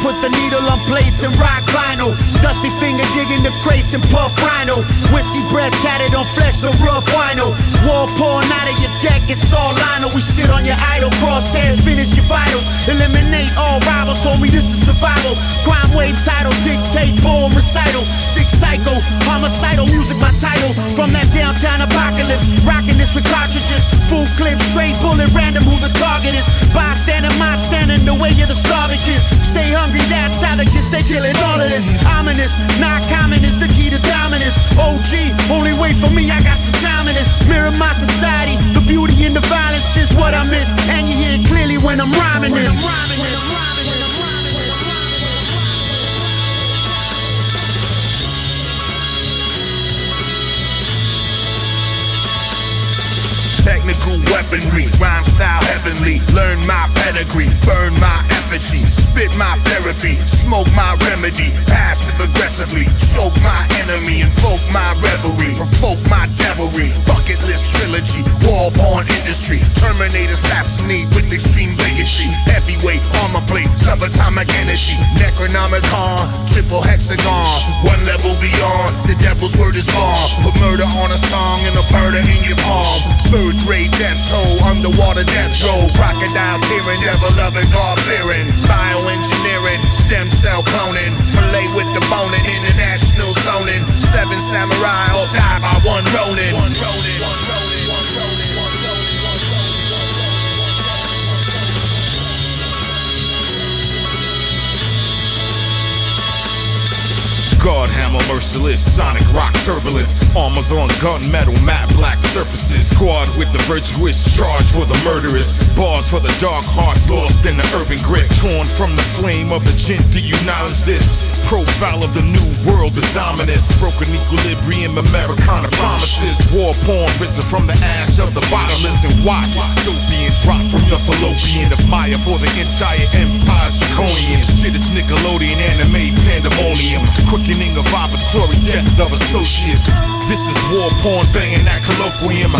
put the needle on plates and rock vinyl. Dusty finger digging the crates and puff rhino. Whiskey breath tatted on flesh, the rough wino. War pouring out of your deck, it's all lino. We shit on your idol, crosshairs, finish your vitals. Eliminate all rivals, homie, this is survival. Crime wave title, dictate, poem recital. Six psycho, homicidal music, my downtown apocalypse, rocking this with cartridges. Full clip, straight bullet, random who the target is. Bystander, my standing, the way of the starving kid. Stay hungry, that's how the kids, they killing all of this. Ominous, not common is the key to dominance. OG, only wait for me, I got some time in this. Mirror my society, the beauty and the violence is what I miss. Technical weaponry, rhyme style heavenly. Learn my pedigree, burn my effigy, spit my therapy, smoke my remedy, passive aggressively, choke my enemy, invoke my revelry, provoke my devilry. Bucket list trilogy, war porn industry, terminate, assassinate with extreme bigotry. Heavyweight armor plate, subatomic energy, Necronomicon, triple hexagon, one level beyond. The devil's word is bomb. Put murder on a song and a murder in your palm. Birth rate, death toll, underwater death roll. Crocodile tearing, devil loving, God fearing. Hammer merciless, sonic rock turbulence. Armors on gunmetal, matte black surfaces. Squad with the virtuous, charge for the murderous. Bars for the dark hearts lost in the urban grip. Torn from the flame of the gin, do you knowledge this? Profile of the new world is ominous. Broken equilibrium, Americana promises. War porn risen from the ash of the bottomless. And watch dystopian drop from the fallopian of Maya for the entire empire's draconian. Shit is pandemonium. Quickening of vibratory death of associates. This is war porn banging that colloquium.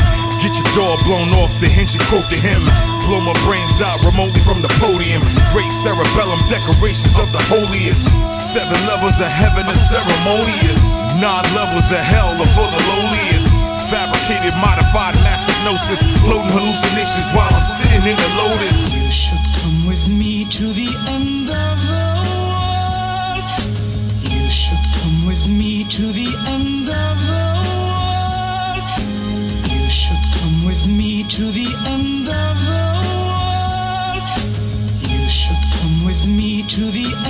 Get your door blown off the hinge and quote to him. Blow my brains out remotely from the podium. Great cerebellum decorations of the holiest. Seven levels of heaven are ceremonious. Nine levels of hell are for the lowliest. Fabricated, modified mass hypnosis. Floating hallucinations while I'm sitting in the lotus. You should come with me to the end to the end of the world. You should come with me to the end.